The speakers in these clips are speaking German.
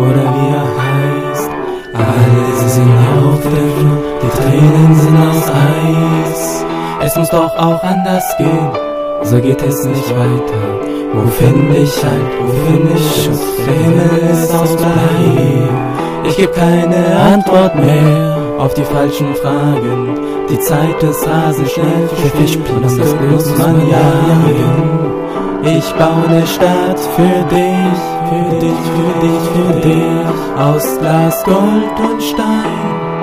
oder wie er heißt. Alle sind auf der Flucht, die Tränen sind aus Eis. Es muss doch auch anders gehen, so geht es nicht weiter. Wo finde ich Halt, wo finde ich Schutz? Der Himmel ist aus Blei. Ich geb keine Antwort mehr auf die falschen Fragen. Die Zeit des Rasen schnell und das muss man jagen. Ich baue eine Stadt für dich, für dich, für dich, für dich, aus Glas, Gold und Stein.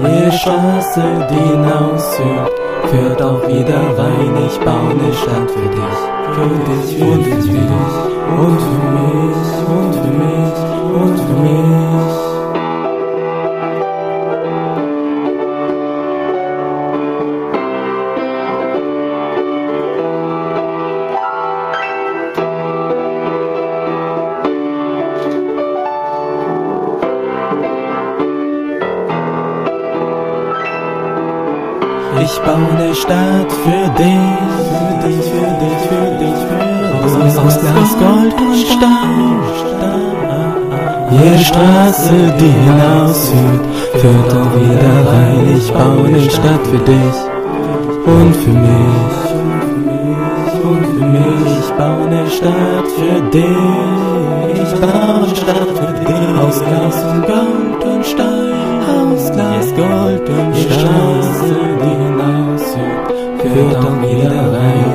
Jede Straße, die hinausführt, führt auch wieder rein. Ich baue eine Stadt für dich, für dich, und für dich, und für mich, und für mich, Ich baue eine Stadt für dich, für dich, für dich, für dich, für dich, aus Glas, Gold und Stein. Jede Straße, die hinausführt, führt auch wieder rein. Ich baue eine Stadt für dich und für mich. Und für mich, ich baue eine Stadt für dich. Ich baue eine Stadt für dich. Aus Glas und Gold und Stein. Aus Glas, Gold und Stein. Straße, die hinausführt, führt auch wieder